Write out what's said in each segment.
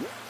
Yeah.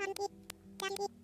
cantik, cantik.